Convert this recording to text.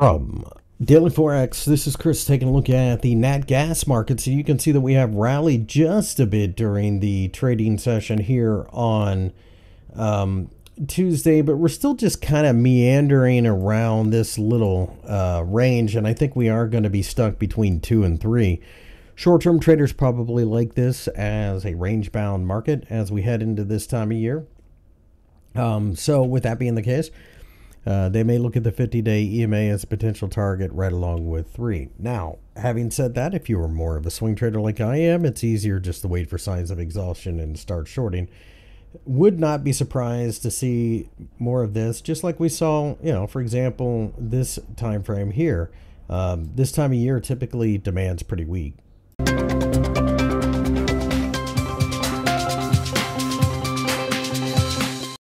From Daily Forex, this is Chris taking a look at the nat gas market. So you can see that we have rallied just a bit during the trading session here on um, Tuesday, but we're still just kind of meandering around this little uh, range. And I think we are going to be stuck between two and three. Short term traders probably like this as a range bound market as we head into this time of year. Um, so, with that being the case, uh, they may look at the 50 day EMA as a potential target right along with three. Now, having said that, if you are more of a swing trader like I am, it's easier just to wait for signs of exhaustion and start shorting. Would not be surprised to see more of this, just like we saw, you know, for example, this time frame here. Um, this time of year typically demand's pretty weak.